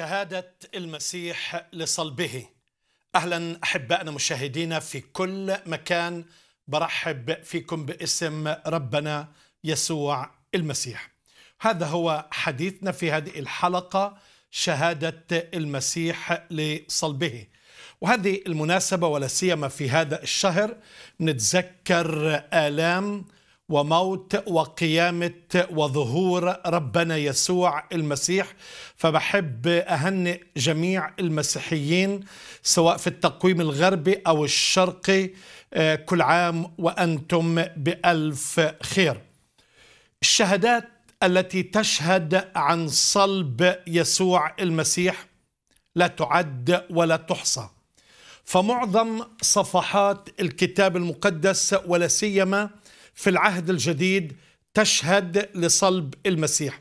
شهادة المسيح لصلبه. أهلا أحبائنا مشاهدينا في كل مكان. برحب فيكم باسم ربنا يسوع المسيح. هذا هو حديثنا في هذه الحلقة شهادة المسيح لصلبه. وهذه المناسبة ولا سيما في هذا الشهر نتذكر آلام وموت وقيامة وظهور ربنا يسوع المسيح. فبحب أهنئ جميع المسيحيين سواء في التقويم الغربي أو الشرقي كل عام وأنتم بألف خير. الشهادات التي تشهد عن صلب يسوع المسيح لا تعد ولا تحصى. فمعظم صفحات الكتاب المقدس ولا سيما في العهد الجديد تشهد لصلب المسيح.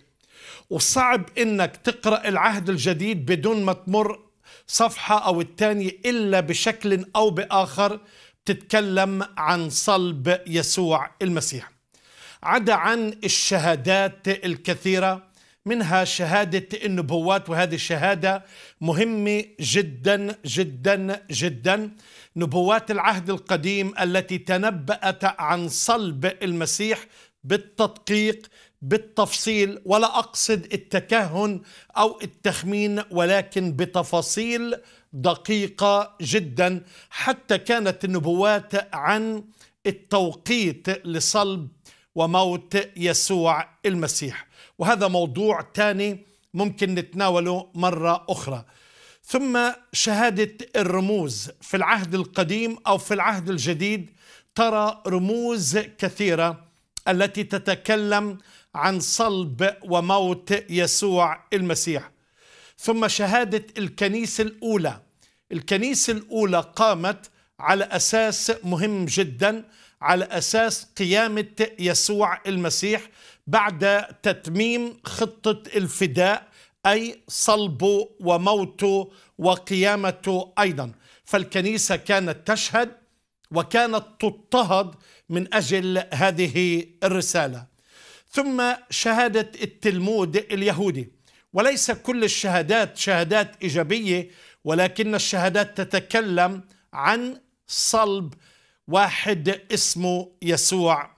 وصعب إنك تقرأ العهد الجديد بدون ما تمر صفحة أو الثانية إلا بشكل أو بآخر تتكلم عن صلب يسوع المسيح. عدا عن الشهادات الكثيرة منها شهادة النبوات وهذه الشهادة مهمة جدا جدا جدا. نبوات العهد القديم التي تنبأت عن صلب المسيح بالتدقيق بالتفصيل ولا أقصد التكهن أو التخمين ولكن بتفاصيل دقيقة جدا. حتى كانت النبوات عن التوقيت لصلب وموت يسوع المسيح. وهذا موضوع ثاني ممكن نتناوله مرة أخرى. ثم شهادة الرموز. في العهد القديم أو في العهد الجديد ترى رموز كثيرة التي تتكلم عن صلب وموت يسوع المسيح. ثم شهادة الكنيسة الأولى. الكنيسة الأولى قامت على أساس مهم جدا على أساس قيامة يسوع المسيح بعد تتميم خطة الفداء أي صلبه وموته وقيامته أيضا. فالكنيسة كانت تشهد وكانت تضطهد من أجل هذه الرسالة. ثم شهادة التلمود اليهودي. وليس كل الشهادات شهادات إيجابية ولكن الشهادات تتكلم عن صلب واحد اسمه يسوع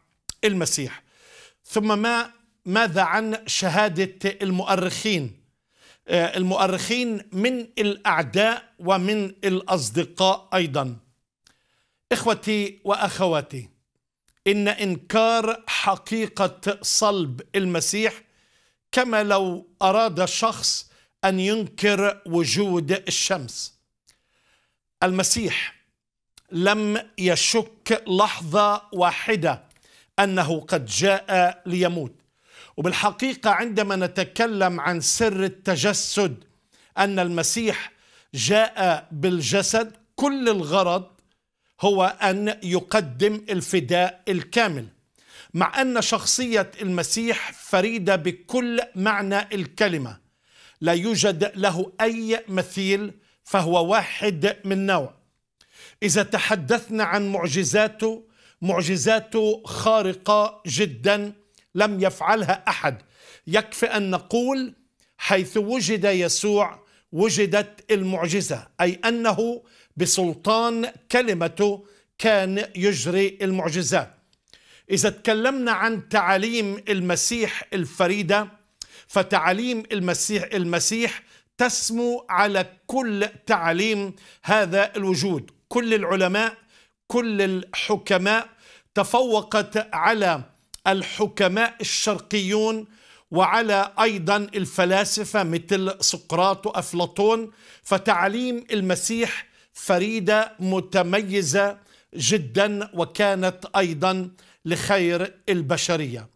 المسيح. ثم ما ماذا عن شهادة المؤرخين؟ المؤرخين من الأعداء ومن الأصدقاء أيضا. إخوتي وأخواتي إن إنكار حقيقة صلب المسيح كما لو أراد شخص أن ينكر وجود الشمس. المسيح لم يشك لحظة واحدة أنه قد جاء ليموت. وبالحقيقة عندما نتكلم عن سر التجسد أن المسيح جاء بالجسد كل الغرض هو أن يقدم الفداء الكامل. مع أن شخصية المسيح فريدة بكل معنى الكلمة لا يوجد له أي مثيل فهو واحد من نوع. إذا تحدثنا عن معجزاته معجزاته خارقة جدا لم يفعلها أحد. يكفي أن نقول حيث وجد يسوع وجدت المعجزة أي أنه بسلطان كلمته كان يجري المعجزات إذا تكلمنا عن تعاليم المسيح الفريدة فتعاليم المسيح المسيح تسمو على كل تعاليم هذا الوجود. كل العلماء كل الحكماء تفوقت على الحكماء الشرقيون وعلى أيضا الفلاسفة مثل سقراط وأفلاطون فتعليم المسيح فريدة متميزة جدا وكانت أيضا لخير البشرية.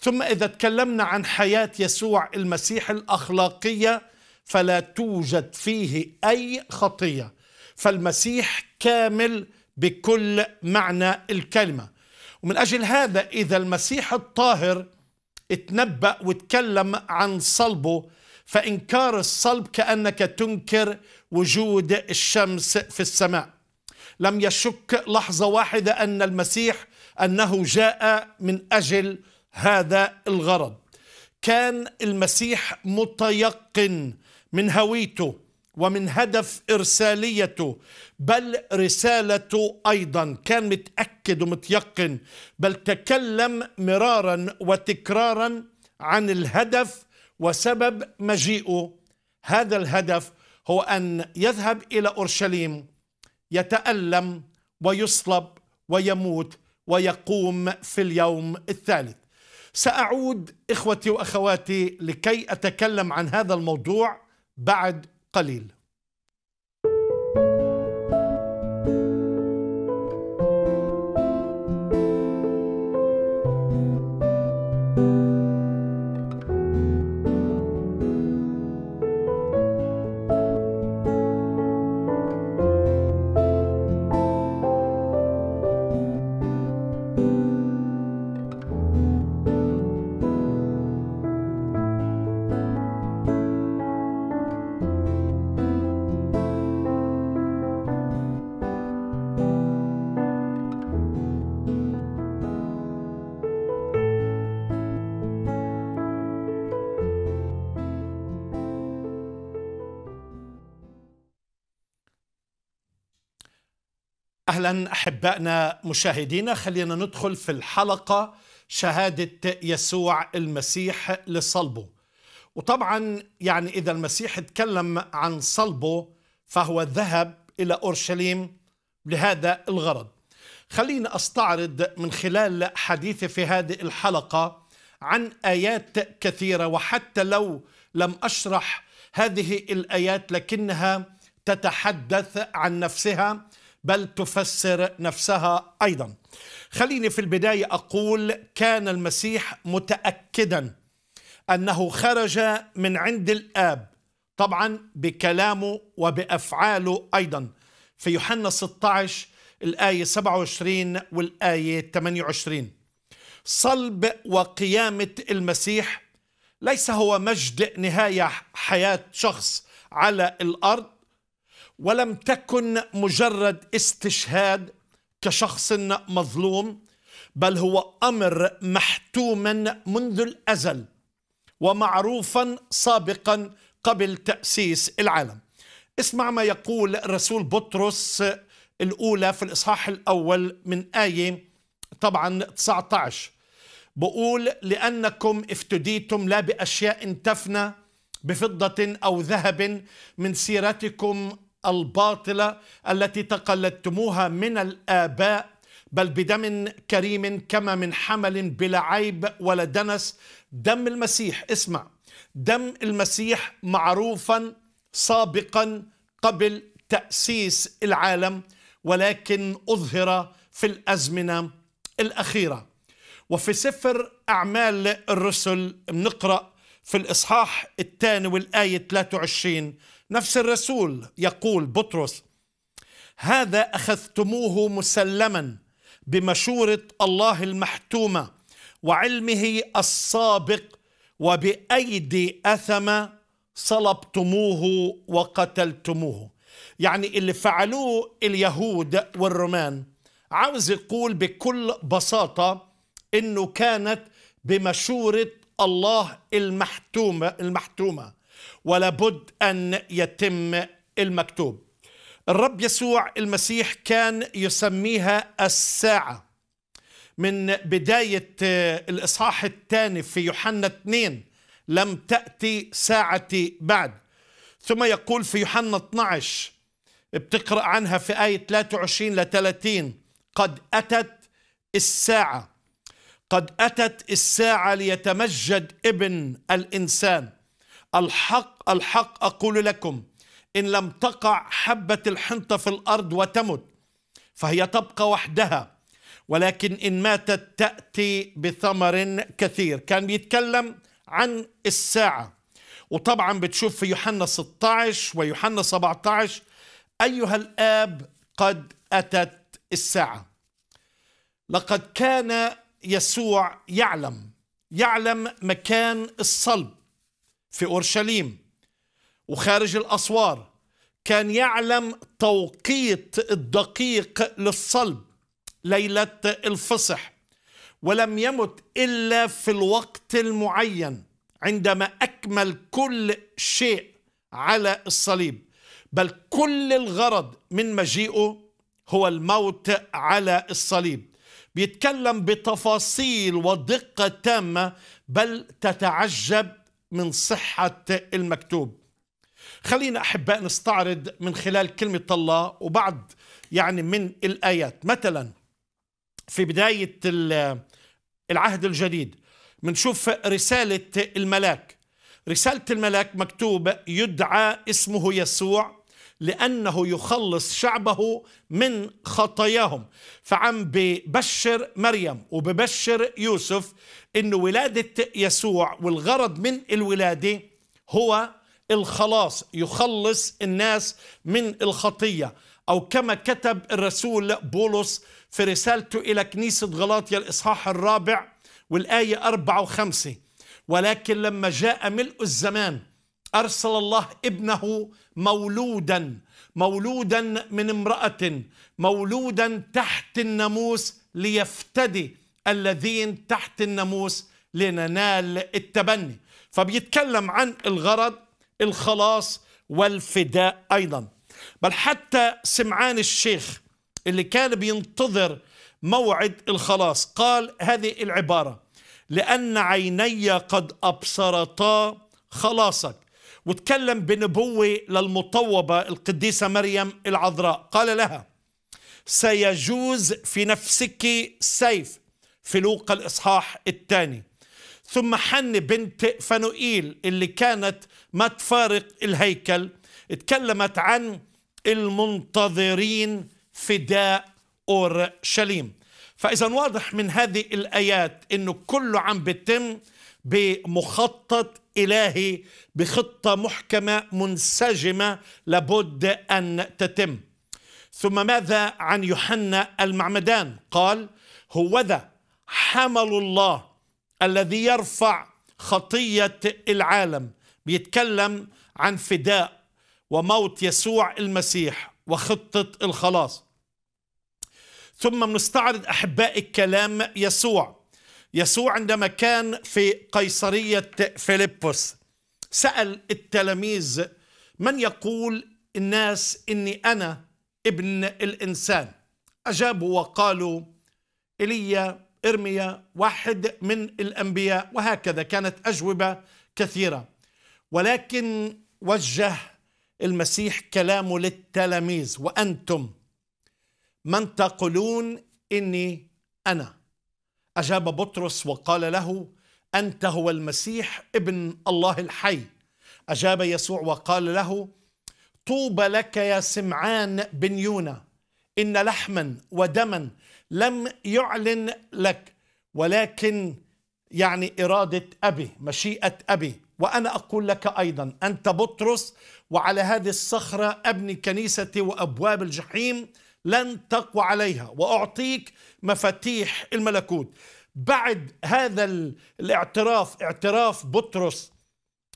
ثم إذا تكلمنا عن حياة يسوع المسيح الأخلاقية فلا توجد فيه أي خطية. فالمسيح كامل بكل معنى الكلمة. ومن أجل هذا إذا المسيح الطاهر اتنبأ وتكلم عن صلبه فإنكار الصلب كأنك تنكر وجود الشمس في السماء. لم يشك لحظة واحدة أن المسيح أنه جاء من أجل هذا الغرض. كان المسيح متيقن من هويته ومن هدف إرساليته بل رسالته أيضا. كان متأكد ومتيقن بل تكلم مرارا وتكرارا عن الهدف وسبب مجيئه. هذا الهدف هو أن يذهب إلى أورشليم يتألم ويصلب ويموت ويقوم في اليوم الثالث. سأعود إخوتي وأخواتي لكي أتكلم عن هذا الموضوع بعد قليل. أهلا أحبائنا مشاهدينا خلينا ندخل في الحلقة شهادة يسوع المسيح لصلبه. وطبعا يعني إذا المسيح تكلم عن صلبه فهو ذهب إلى أورشليم لهذا الغرض. خلينا أستعرض من خلال حديثي في هذه الحلقة عن آيات كثيرة وحتى لو لم أشرح هذه الآيات لكنها تتحدث عن نفسها. بل تفسر نفسها أيضا. خليني في البداية أقول كان المسيح متاكدا أنه خرج من عند الآب طبعا بكلامه وبأفعاله أيضا. في يوحنا 16 الآية 27 والآية 28 صلب وقيامة المسيح ليس هو مجد نهاية حياة شخص على الأرض ولم تكن مجرد استشهاد كشخص مظلوم بل هو أمر محتوما منذ الأزل ومعروفا سابقا قبل تأسيس العالم. اسمع ما يقول الرسول بطرس الأولى في الإصحاح الأول من آية طبعا 19 بقول لأنكم افتديتم لا بأشياء تفنى بفضة أو ذهب من سيرتكم الباطلة التي تقلدتموها من الآباء بل بدم كريم كما من حمل بلا عيب ولا دنس. دم المسيح اسمع. دم المسيح معروفا سابقا قبل تأسيس العالم ولكن أظهر في الأزمنة الأخيرة. وفي سفر أعمال الرسل بنقرا في الإصحاح الثاني والآية 23 نفس الرسول يقول بطرس هذا أخذتموه مسلما بمشورة الله المحتومه وعلمه السابق وبأيدي أثم صلبتموه وقتلتموه. يعني اللي فعلوه اليهود والرومان عاوز يقول بكل بساطة إنه كانت بمشورة الله المحتومه المحتومة. ولابد أن يتم المكتوب. الرب يسوع المسيح كان يسميها الساعة. من بداية الإصحاح الثاني في يوحنا 2 لم تأتي ساعتي بعد. ثم يقول في يوحنا 12 بتقرأ عنها في آية 23 ل 30 قد أتت الساعة. قد أتت الساعة ليتمجد ابن الإنسان. الحق الحق أقول لكم إن لم تقع حبة الحنطه في الأرض وتمت فهي تبقى وحدها. ولكن إن ماتت تأتي بثمر كثير. كان بيتكلم عن الساعة. وطبعا بتشوف في يوحنا 16 ويوحنا 17 أيها الآب قد أتت الساعة. لقد كان يسوع يعلم يعلم مكان الصلب. في أورشليم. وخارج الأسوار كان يعلم توقيت الدقيق للصلب ليلة الفصح ولم يمت إلا في الوقت المعين عندما أكمل كل شيء على الصليب. بل كل الغرض من مجيئه هو الموت على الصليب. بيتكلم بتفاصيل ودقة تامة بل تتعجب من صحة المكتوب. خلينا أحباء نستعرض من خلال كلمة الله وبعض يعني من الآيات. مثلا في بداية العهد الجديد بنشوف رسالة الملاك. رسالة الملاك مكتوب يدعى اسمه يسوع لأنه يخلص شعبه من خطاياهم. فعم ببشر مريم وببشر يوسف أن ولادة يسوع والغرض من الولادة هو الخلاص يخلص الناس من الخطية. أو كما كتب الرسول بولس في رسالته إلى كنيسة غلاطيا الإصحاح الرابع والآية أربعة وخمسة ولكن لما جاء ملء الزمان أرسل الله ابنه مولودا مولودا من امرأة مولودا تحت الناموس ليفتدي الذين تحت الناموس لننال التبني. فبيتكلم عن الغرض الخلاص والفداء أيضا. بل حتى سمعان الشيخ اللي كان بينتظر موعد الخلاص قال هذه العبارة لأن عيني قد أبصرتا خلاصك وتكلم بنبوة للمطوبة القديسة مريم العذراء. قال لها سيجوز في نفسك سيف في لوقا الإصحاح الثاني. ثم حن بنت فنوئيل اللي كانت ما تفارق الهيكل. اتكلمت عن المنتظرين فداء أورشليم. فإذا واضح من هذه الآيات أنه كله عم بيتم بمخطط إلهي بخطة محكمة منسجمة لابد أن تتم. ثم ماذا عن يوحنا المعمدان؟ قال هوذا حمل الله الذي يرفع خطية العالم. بيتكلم عن فداء وموت يسوع المسيح وخطة الخلاص. ثم بنستعرض أحبائي كلام يسوع. يسوع عندما كان في قيصرية فيلبس سأل التلاميذ من يقول الناس إني أنا ابن الإنسان؟ أجابوا وقالوا إيليا إرميا واحد من الأنبياء وهكذا كانت أجوبة كثيرة. ولكن وجه المسيح كلامه للتلاميذ وأنتم من تقولون إني أنا؟ أجاب بطرس وقال له أنت هو المسيح ابن الله الحي. أجاب يسوع وقال له طوبى لك يا سمعان بن يونا إن لحما ودما لم يعلن لك ولكن يعني إرادة أبي مشيئة أبي. وأنا أقول لك أيضا أنت بطرس وعلى هذه الصخرة أبني كنيستي وأبواب الجحيم لن تقوى عليها. وأعطيك مفاتيح الملكوت. بعد هذا الاعتراف اعتراف بطرس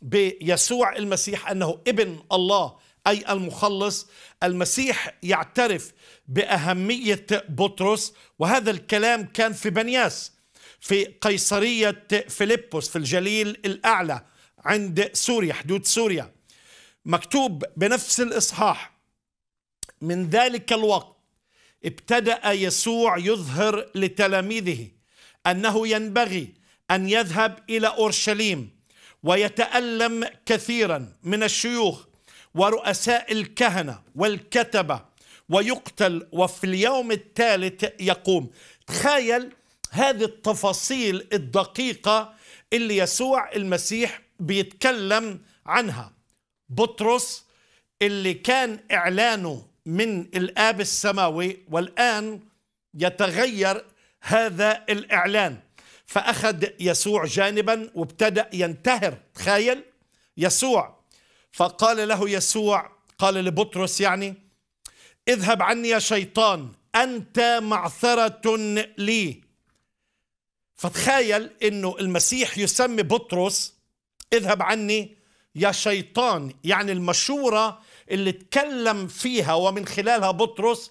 بيسوع المسيح أنه ابن الله أي المخلص المسيح يعترف بأهمية بطرس. وهذا الكلام كان في بنياس في قيصرية فيلبس في الجليل الأعلى عند سوريا حدود سوريا. مكتوب بنفس الإصحاح. من ذلك الوقت ابتدأ يسوع يظهر لتلاميذه أنه ينبغي أن يذهب إلى أورشليم ويتألم كثيرا من الشيوخ ورؤساء الكهنة والكتبة ويقتل وفي اليوم الثالث يقوم. تخيل هذه التفاصيل الدقيقة اللي يسوع المسيح بيتكلم عنها. بطرس اللي كان إعلانه من الآب السماوي والآن يتغير هذا الإعلان. فأخذ يسوع جانبا وابتدأ ينتهر. تخيل يسوع. فقال له يسوع قال لبطرس يعني اذهب عني يا شيطان أنت معثرة لي. فتخيل إنه المسيح يسمي بطرس اذهب عني يا شيطان. يعني المشورة اللي تكلم فيها ومن خلالها بطرس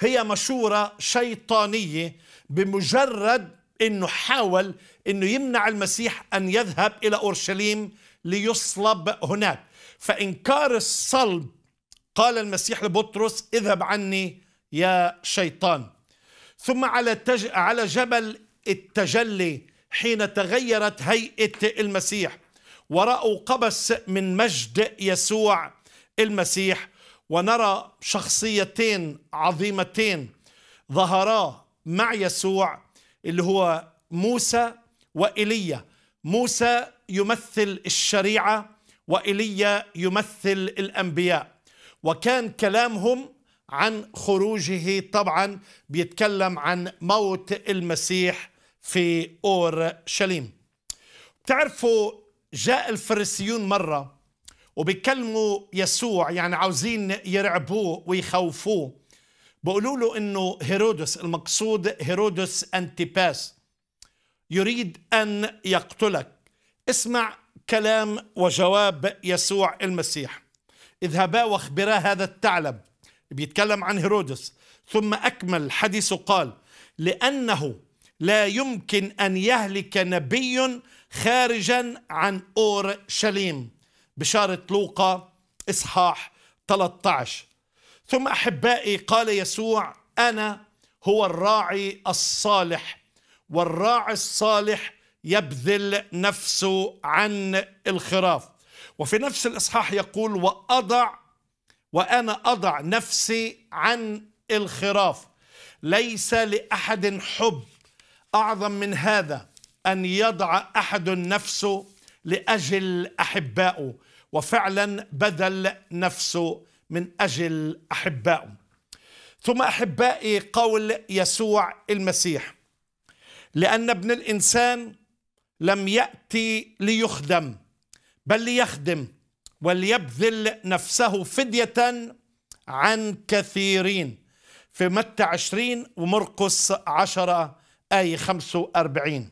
هي مشورة شيطانية بمجرد إنه حاول إنه يمنع المسيح أن يذهب إلى أورشليم ليصلب هناك. فإنكار الصلب قال المسيح لبطرس اذهب عني يا شيطان. ثم على تج... على جبل التجلي حين تغيرت هيئة المسيح ورأوا قبس من مجد يسوع المسيح ونرى شخصيتين عظيمتين ظهرا مع يسوع اللي هو موسى وإيليا موسى يمثل الشريعة وإيليا يمثل الأنبياء. وكان كلامهم عن خروجه طبعا بيتكلم عن موت المسيح في أورشليم. تعرفوا جاء الفريسيون مرة وبيكلموا يسوع يعني عاوزين يرعبوه ويخوفوه. بيقولوا له إنه هيرودس المقصود هيرودس أنتيباس يريد أن يقتلك. اسمع كلام وجواب يسوع المسيح. اذهبا واخبرا هذا الثعلب بيتكلم عن هيرودس. ثم أكمل حديثه قال لأنه لا يمكن أن يهلك نبي خارجا عن أورشليم. بشارة لوقا إصحاح 13 ثم أحبائي قال يسوع أنا هو الراعي الصالح والراعي الصالح يبذل نفسه عن الخراف. وفي نفس الإصحاح يقول وأضع وأنا أضع نفسي عن الخراف. ليس لأحد حب أعظم من هذا أن يضع أحد نفسه لأجل احبائه وفعلا بذل نفسه من أجل أحبائه. ثم أحبائي قول يسوع المسيح لأن ابن الإنسان لم يأتي ليخدم بل ليخدم وليبذل نفسه فدية عن كثيرين. في متى عشرين ومرقس عشرة آية 45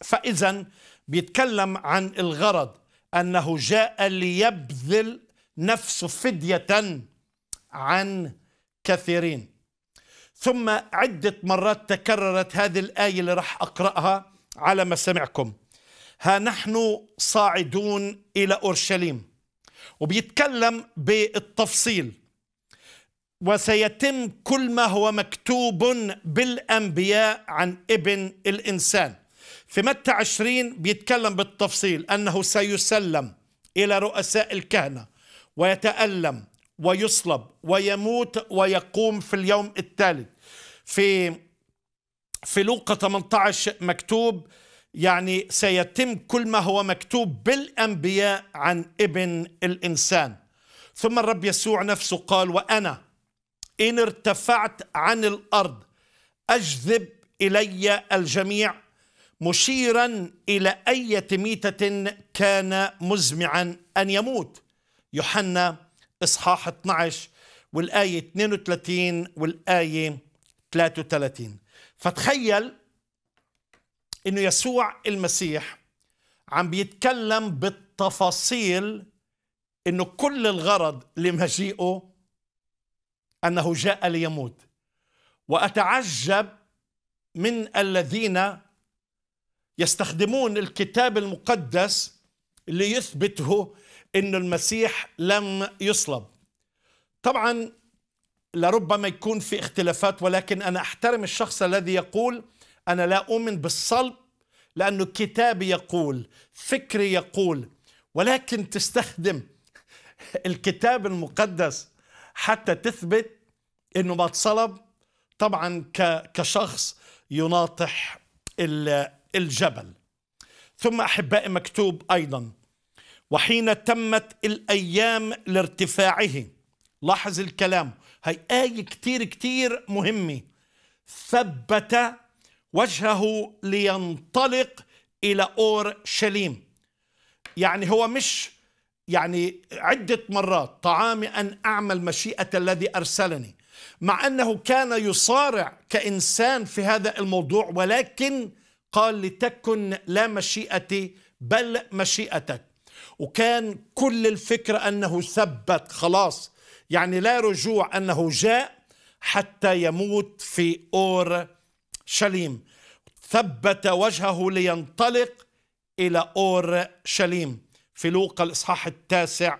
فإذا بيتكلم عن الغرض. أنه جاء ليبذل نفسه فدية عن كثيرين. ثم عدة مرات تكررت هذه الآية اللي راح أقرأها على مسامعكم ها نحن صاعدون إلى أورشليم. وبيتكلم بالتفصيل. وسيتم كل ما هو مكتوب بالأنبياء عن ابن الإنسان. في متى عشرين بيتكلم بالتفصيل أنه سيسلم إلى رؤساء الكهنة ويتألم ويصلب ويموت ويقوم في اليوم الثالث في في لوقا 18 مكتوب يعني سيتم كل ما هو مكتوب بالأنبياء عن ابن الإنسان. ثم الرب يسوع نفسه قال وأنا إن ارتفعت عن الأرض أجذب إلي الجميع مشيرا إلى اية ميتة كان مزمعا أن يموت. يوحنا إصحاح 12 والآية 32 والآية 33 فتخيل إنه يسوع المسيح عم بيتكلم بالتفاصيل إنه كل الغرض لمجيئه أنه جاء ليموت. وأتعجب من الذين يستخدمون الكتاب المقدس ليثبته انه المسيح لم يصلب. طبعا لربما يكون في اختلافات ولكن أنا أحترم الشخص الذي يقول أنا لا أؤمن بالصلب لأنه كتابي يقول فكري يقول ولكن تستخدم الكتاب المقدس حتى تثبت إنه ما اتصلب. طبعا كشخص يناطح الجبل. ثم أحبائي مكتوب أيضا وحين تمت الأيام لارتفاعه لاحظ الكلام هي آية كتير كتير مهمة. ثبت وجهه لينطلق إلى أورشليم يعني هو مش يعني عدة مرات طعامي أن أعمل مشيئة الذي أرسلني مع أنه كان يصارع كإنسان في هذا الموضوع ولكن قال لتكن لا مشيئتي بل مشيئتك. وكان كل الفكرة أنه ثبت خلاص يعني لا رجوع أنه جاء حتى يموت في أور شليم. ثبت وجهه لينطلق إلى أور شليم. في لوقا الإصحاح التاسع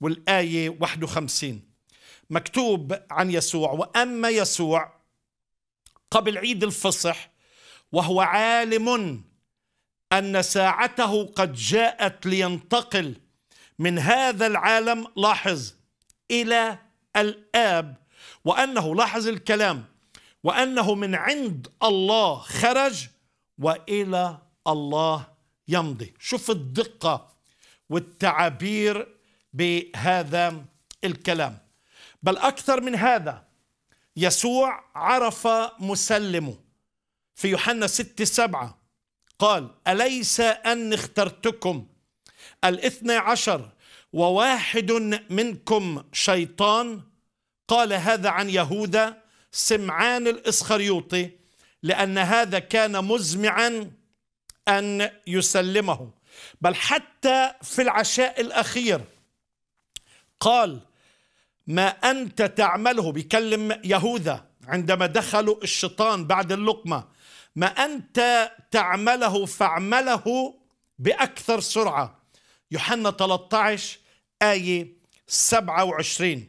والآية 51 مكتوب عن يسوع وأما يسوع قبل عيد الفصح وهو عالم أن ساعته قد جاءت لينتقل من هذا العالم لاحظ إلى الآب. وأنه لاحظ الكلام وأنه من عند الله خرج وإلى الله يمضي. شوف الدقة والتعابير بهذا الكلام. بل أكثر من هذا يسوع عرف مسلمه. في يوحنا ست سبعة قال أليس أن اخترتكم الاثنى عشر وواحد منكم شيطان؟ قال هذا عن يهوذا سمعان الإسخريوطي لأن هذا كان مزمعا أن يسلمه. بل حتى في العشاء الأخير قال ما أنت تعمله بيكلم يهوذا عندما دخلوا الشيطان بعد اللقمة ما أنت تعمله فاعمله بأكثر سرعة. يوحنا 13 آية 27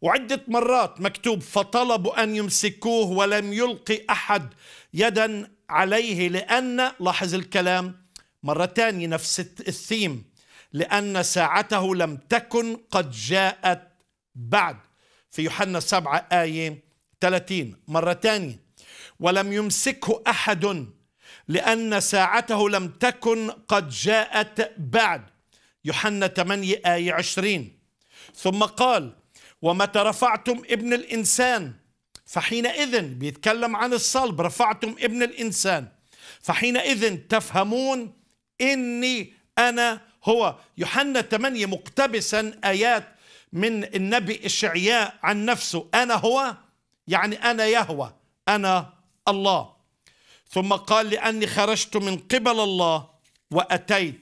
وعدة مرات مكتوب فطلبوا أن يمسكوه ولم يلقي أحد يدا عليه لأن لاحظ الكلام مرة تانية نفس الثيم لأن ساعته لم تكن قد جاءت بعد في يوحنا 7 آية 30 مرة تانية ولم يمسكه أحد لأن ساعته لم تكن قد جاءت بعد. يوحنا 8 آية 20 ثم قال ومتى رفعتم ابن الإنسان؟ فحينئذ بيتكلم عن الصلب رفعتم ابن الإنسان. فحينئذ تفهمون إني أنا هو. يوحنا 8 مقتبسا آيات من النبي إشعياء عن نفسه. أنا هو؟ يعني أنا يهوى. أنا الله. ثم قال لأني خرجت من قبل الله وأتيت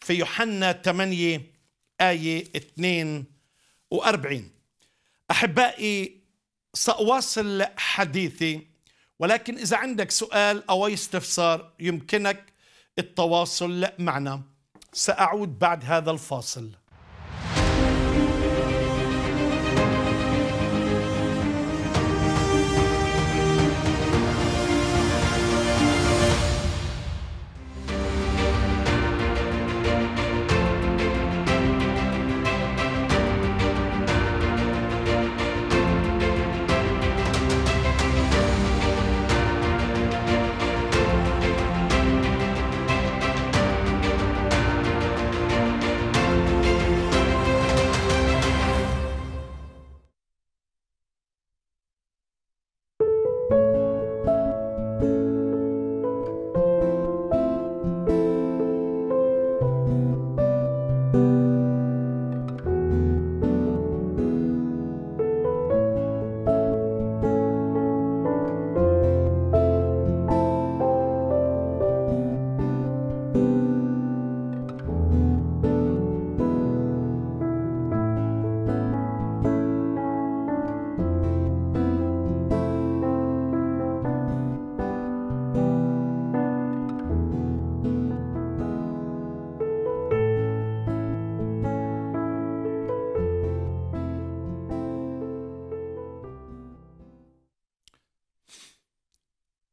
في يوحنا 8 آية 42 أحبائي سأواصل حديثي ولكن إذا عندك سؤال أو استفسار يمكنك التواصل معنا. سأعود بعد هذا الفاصل.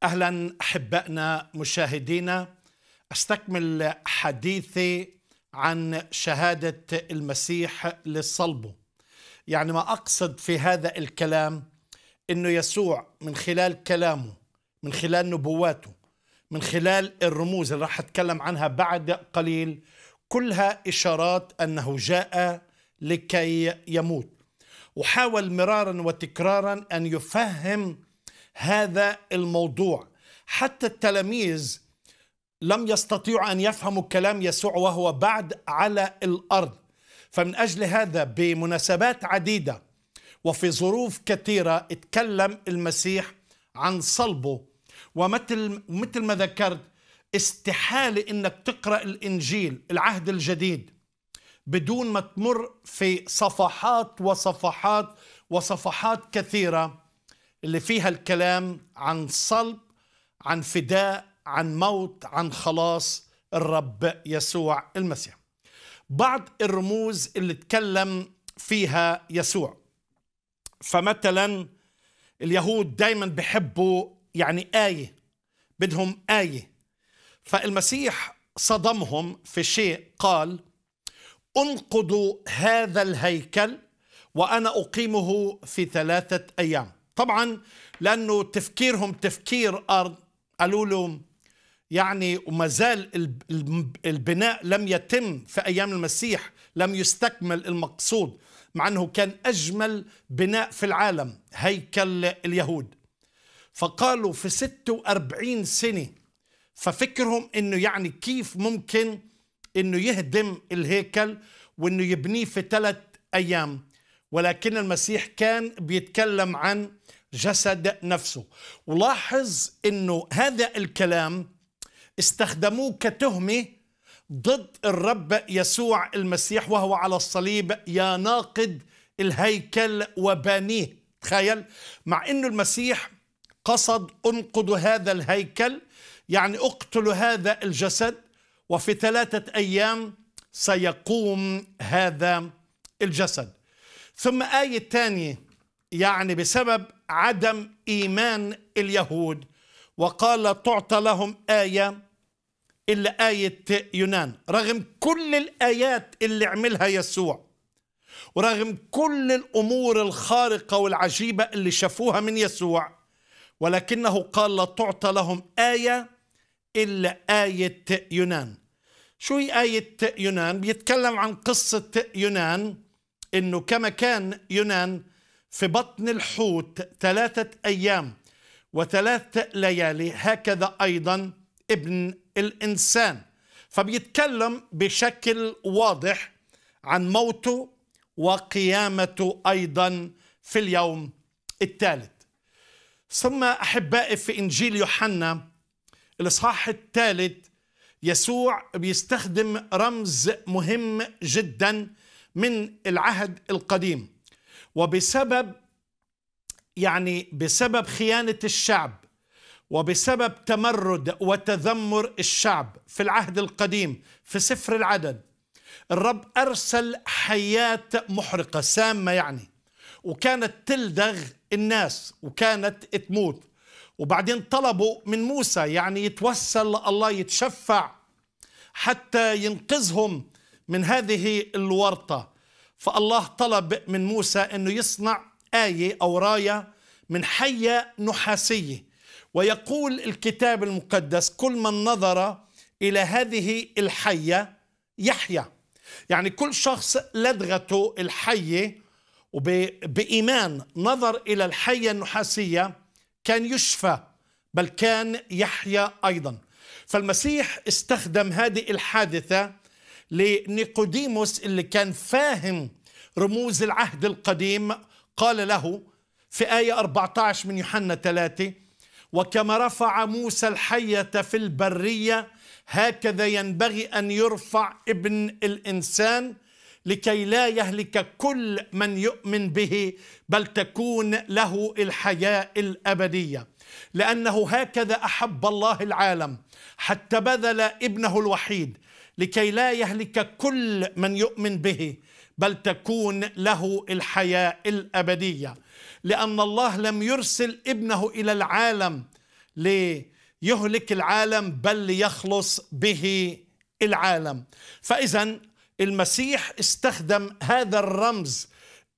أهلا أحبائنا مشاهدينا أستكمل حديثي عن شهادة المسيح للصلب. يعني ما أقصد في هذا الكلام إنه يسوع من خلال كلامه من خلال نبواته من خلال الرموز اللي راح أتكلم عنها بعد قليل كلها إشارات أنه جاء لكي يموت. وحاول مرارا وتكرارا أن يفهم هذا الموضوع. حتى التلاميذ لم يستطيعوا أن يفهموا كلام يسوع وهو بعد على الأرض. فمن أجل هذا بمناسبات عديدة وفي ظروف كثيرة اتكلم المسيح عن صلبه. ومثل مثل ما ذكرت استحالة إنك تقرأ الإنجيل العهد الجديد بدون ما تمر في صفحات وصفحات وصفحات كثيرة. اللي فيها الكلام عن صلب عن فداء عن موت عن خلاص الرب يسوع المسيح. بعض الرموز اللي تكلم فيها يسوع. فمثلا اليهود دايما بحبوا يعني آية بدهم آية. فالمسيح صدمهم في شيء قال أنقضوا هذا الهيكل وأنا أقيمه في ثلاثة أيام. طبعا لأنه تفكيرهم تفكير أرض. قالوا لهم يعني وما زال البناء لم يتم في أيام المسيح لم يستكمل المقصود مع أنه كان أجمل بناء في العالم هيكل اليهود. فقالوا في 46 سنة ففكرهم أنه يعني كيف ممكن أنه يهدم الهيكل وأنه يبنيه في ثلاث أيام. ولكن المسيح كان بيتكلم عن جسد نفسه. ولاحظ أنه هذا الكلام استخدموه كتهمة ضد الرب يسوع المسيح وهو على الصليب يا ناقد الهيكل وبانيه. تخيل مع إنه المسيح قصد انقض هذا الهيكل يعني اقتل هذا الجسد وفي ثلاثة أيام سيقوم هذا الجسد. ثم آية ثانية يعني بسبب عدم إيمان اليهود وقال تعطى لهم آية إلا آية يونان رغم كل الآيات اللي عملها يسوع ورغم كل الأمور الخارقة والعجيبة اللي شافوها من يسوع ولكنه قال لا تعطى لهم آية إلا آية يونان شو هي آية يونان؟ بيتكلم عن قصة يونان إنه كما كان يونان في بطن الحوت ثلاثة أيام وثلاثة ليالي هكذا أيضا ابن الإنسان. فبيتكلم بشكل واضح عن موته وقيامته أيضا في اليوم الثالث. ثم أحبائي في إنجيل يوحنا الإصحاح الثالث يسوع بيستخدم رمز مهم جدا من العهد القديم. وبسبب يعني بسبب خيانة الشعب وبسبب تمرد وتذمر الشعب في العهد القديم في سفر العدد الرب أرسل حيات محرقة سامة يعني وكانت تلدغ الناس وكانت تموت. وبعدين طلبوا من موسى يعني يتوسل الله يتشفع حتى ينقذهم من هذه الورطة. فالله طلب من موسى أنه يصنع آية أو راية من حية نحاسية ويقول الكتاب المقدس كل من نظر إلى هذه الحية يحيا. يعني كل شخص لدغته الحية وبإيمان نظر إلى الحية النحاسية كان يشفى بل كان يحيا أيضا. فالمسيح استخدم هذه الحادثة لنيقوديموس اللي كان فاهم رموز العهد القديم قال له في آية 14 من يوحنا 3 وكما رفع موسى الحية في البرية هكذا ينبغي أن يرفع ابن الإنسان لكي لا يهلك كل من يؤمن به بل تكون له الحياة الأبدية. لأنه هكذا أحب الله العالم حتى بذل ابنه الوحيد لكي لا يهلك كل من يؤمن به بل تكون له الحياة الأبدية. لأن الله لم يرسل ابنه إلى العالم ليهلك العالم بل ليخلص به العالم. فإذا المسيح استخدم هذا الرمز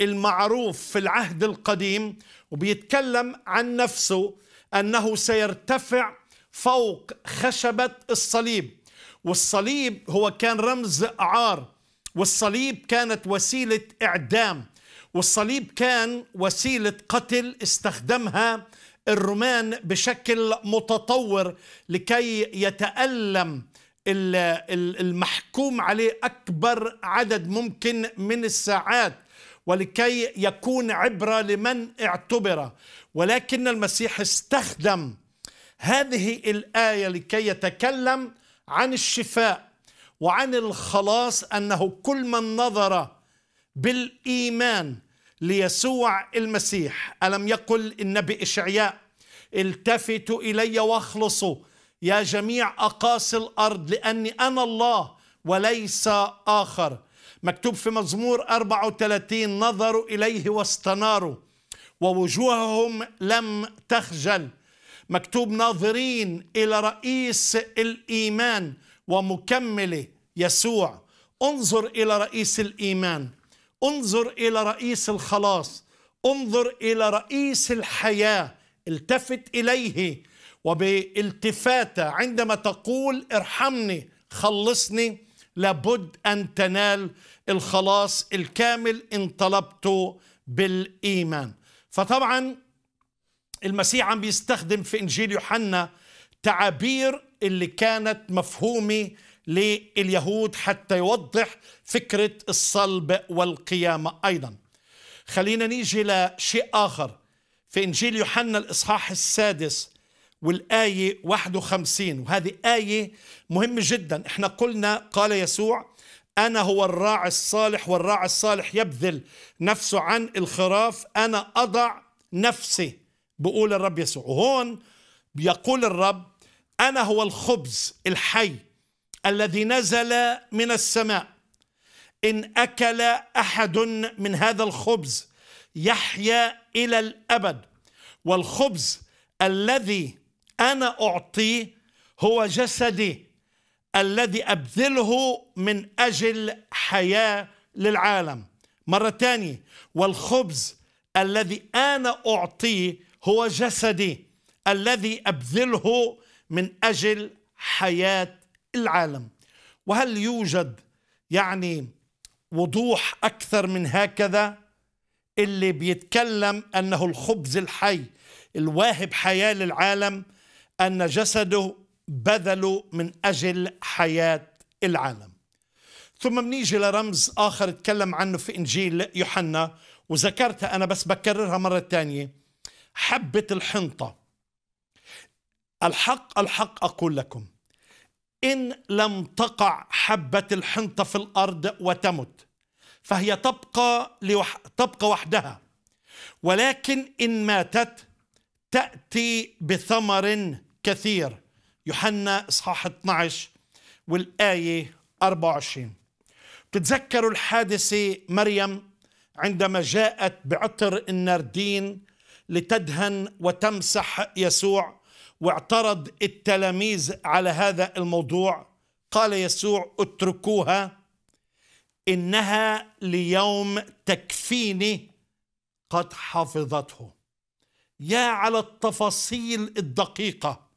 المعروف في العهد القديم وبيتكلم عن نفسه أنه سيرتفع فوق خشبة الصليب. والصليب هو كان رمز عار والصليب كانت وسيلة إعدام والصليب كان وسيلة قتل استخدمها الرومان بشكل متطور لكي يتألم المحكوم عليه أكبر عدد ممكن من الساعات ولكي يكون عبرة لمن اعتبر. ولكن المسيح استخدم هذه الآية لكي يتكلم عن الشفاء وعن الخلاص أنه كل من نظر بالإيمان ليسوع المسيح ألم يقل النبي إشعياء التفتوا إلي واخلصوا يا جميع أقاصي الأرض لأني أنا الله وليس آخر. مكتوب في مزمور 34 نظروا إليه واستناروا ووجوههم لم تخجل. مكتوب ناظرين إلى رئيس الإيمان ومكمله يسوع. انظر إلى رئيس الإيمان. انظر إلى رئيس الخلاص. انظر إلى رئيس الحياة. التفت إليه وبالتفاتة عندما تقول ارحمني خلصني لابد أن تنال الخلاص الكامل إن طلبته بالإيمان. فطبعا المسيح عم بيستخدم في إنجيل يوحنا تعابير اللي كانت مفهومة لليهود حتى يوضح فكرة الصلب والقيامة. أيضا خلينا نيجي لشيء آخر في إنجيل يوحنا الإصحاح السادس والآية 51 وهذه آية مهمة جدا. إحنا قلنا قال يسوع أنا هو الراعي الصالح والراعي الصالح يبذل نفسه عن الخراف. أنا أضع نفسي بقول الرب يسوع وهون بيقول الرب أنا هو الخبز الحي الذي نزل من السماء. إن أكل أحد من هذا الخبز يحيا إلى الأبد. والخبز الذي أنا أعطيه هو جسدي الذي أبذله من أجل حياة للعالم. مرة تانية والخبز الذي أنا أعطيه هو جسدي الذي أبذله من أجل حياة العالم. وهل يوجد يعني وضوح أكثر من هكذا؟ اللي بيتكلم أنه الخبز الحي الواهب حياة للعالم أن جسده بذلوا من أجل حياة العالم. ثم بنيجي لرمز آخر اتكلم عنه في إنجيل يوحنا وذكرتها أنا بس بكررها مرة تانية. حبة الحنطة. الحق الحق أقول لكم إن لم تقع حبة الحنطة في الأرض وتمت فهي تبقى لوح... تبقى وحدها. ولكن إن ماتت تأتي بثمر كثير. يوحنا إصحاح 12 والآية 24 تتذكروا الحادثة مريم عندما جاءت بعطر الناردين لتدهن وتمسح يسوع واعترض التلاميذ على هذا الموضوع. قال يسوع اتركوها إنها ليوم تكفيني قد حفظته. يا على التفاصيل الدقيقة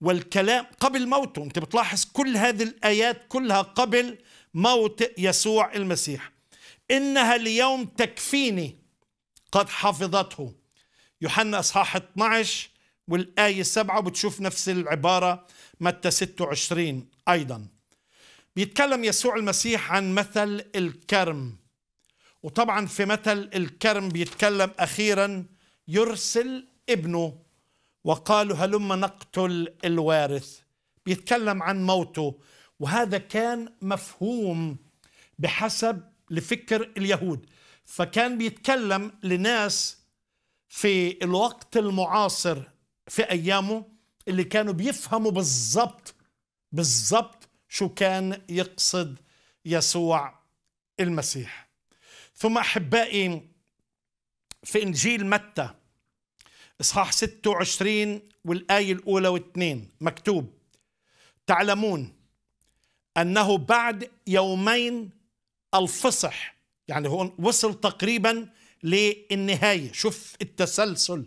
والكلام قبل موته انت بتلاحظ كل هذه الآيات كلها قبل موت يسوع المسيح. إنها اليوم تكفيني قد حفظته. يوحنا أصحاح 12 والآية 7 بتشوف نفس العبارة متى 26 أيضا. بيتكلم يسوع المسيح عن مثل الكرم. وطبعا في مثل الكرم بيتكلم أخيرا يرسل ابنه. وقالوا هلم نقتل الوارث. بيتكلم عن موته. وهذا كان مفهوم بحسب لفكر اليهود. فكان بيتكلم لناس في الوقت المعاصر في أيامه اللي كانوا بيفهموا بالضبط بالضبط شو كان يقصد يسوع المسيح. ثم أحبائي في إنجيل متى إصحاح 26 والآية الأولى واثنين مكتوب تعلمون أنه بعد يومين الفصح يعني هو وصل تقريبا للنهاية. شوف التسلسل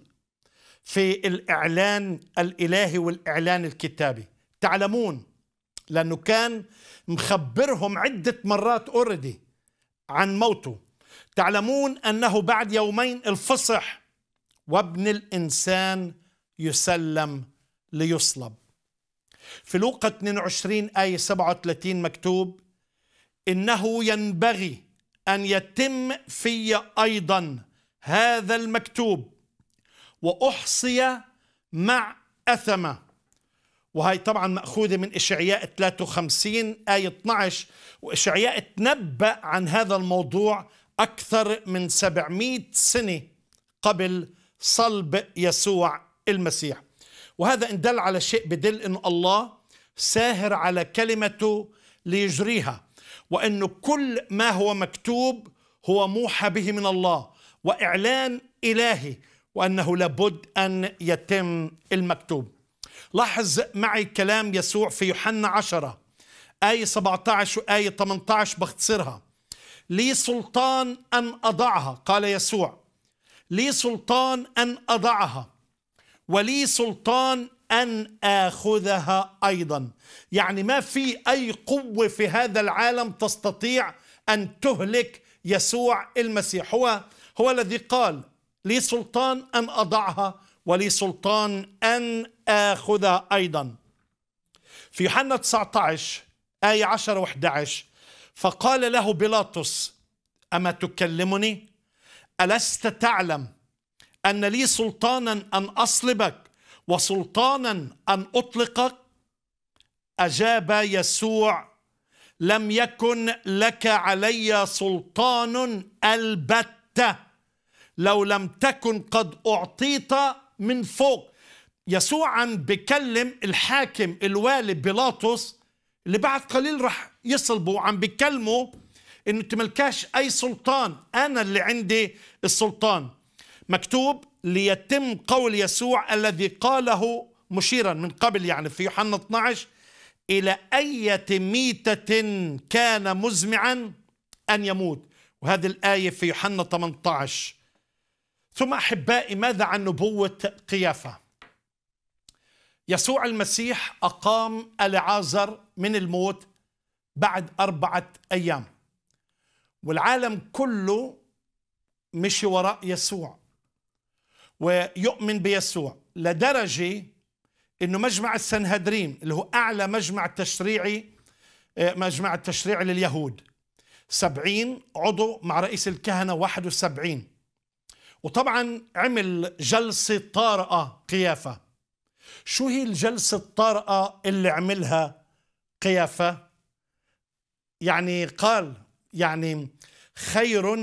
في الإعلان الإلهي والإعلان الكتابي. تعلمون لأنه كان مخبرهم عدة مرات أوريدي عن موته. تعلمون أنه بعد يومين الفصح وابن الإنسان يسلم ليصلب. في لوقا 22 آية 37 مكتوب إنه ينبغي أن يتم في أيضا هذا المكتوب وأحصي مع أثمة. وهي طبعا مأخوذة من إشعياء 53 آية 12 وإشعياء تنبأ عن هذا الموضوع أكثر من 700 سنة قبل صلب يسوع المسيح. وهذا إن دل على شيء بدل أن الله ساهر على كلمته ليجريها. وأنه كل ما هو مكتوب هو موحى به من الله وإعلان إلهي وأنه لابد أن يتم المكتوب. لاحظ معي كلام يسوع في يوحنا عشرة آية 17 وآية 18 بختصرها. لي سلطان أن أضعها قال يسوع. لي سلطان أن أضعها. ولي سلطان أن آخذها أيضا. يعني ما في أي قوة في هذا العالم تستطيع أن تهلك يسوع المسيح. هو هو الذي قال لي سلطان أن أضعها ولي سلطان أن آخذها أيضا. في يوحنا 19 آية 10 و11 فقال له بيلاطس أما تكلمني؟ ألست تعلم أن لي سلطانا أن أصلبك وسلطانا أن أطلقك أجاب يسوع لم يكن لك علي سلطان البتة لو لم تكن قد أعطيت من فوق. يسوع عم بكلم الحاكم الوالي بيلاطس اللي بعد قليل رح يصلبوا عم بكلمه إنه تملكاش أي سلطان أنا اللي عندي السلطان. مكتوب ليتم قول يسوع الذي قاله مشيرا من قبل يعني في يوحنا 12 إلى أية ميتة كان مزمعا أن يموت؟ وهذه الآية في يوحنا 18 ثم أحبائي ماذا عن نبوة قيافة؟ يسوع المسيح أقام العازر من الموت بعد أربعة أيام والعالم كله مشي وراء يسوع. ويؤمن بيسوع لدرجة إنه مجمع السنهدرين اللي هو أعلى مجمع تشريعي آه، مجمع التشريع لليهود. سبعين عضو مع رئيس الكهنة واحد وسبعين. وطبعا عمل جلسة طارئة قيافة. شو هي الجلسة الطارئة اللي عملها قيافة؟ يعني قال يعني خير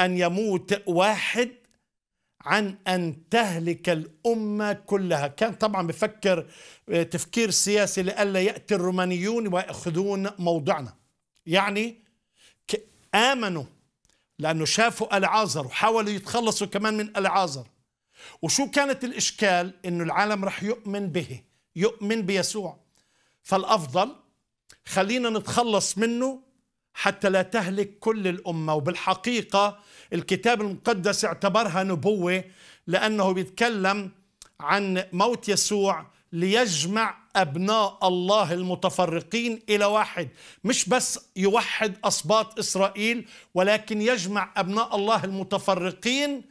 أن يموت واحد عن أن تهلك الأمة كلها. كان طبعا بفكر آه، تفكير سياسي لئلا يأتي الرومانيون ويأخذون موضعنا. يعني آمنوا لأنه شافوا العازر وحاولوا يتخلصوا كمان من العازر. وشو كانت الإشكال؟ إنه العالم رح يؤمن به يؤمن بيسوع. فالأفضل خلينا نتخلص منه حتى لا تهلك كل الأمة. وبالحقيقة الكتاب المقدس اعتبرها نبوة لأنه بيتكلم عن موت يسوع ليجمع أبناء الله المتفرقين إلى واحد. مش بس يوحد أصباط إسرائيل ولكن يجمع أبناء الله المتفرقين